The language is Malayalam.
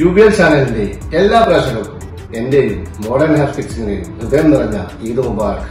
യു ബി എൽ ചാനലിന്റെ എല്ലാ പ്രേക്ഷകർക്കും എന്റെയും മോഡേൺ ഹെയർ ഫിക്സിന്റെയും ഹൃദയം നിറഞ്ഞ ഈദ് മുബാറക്.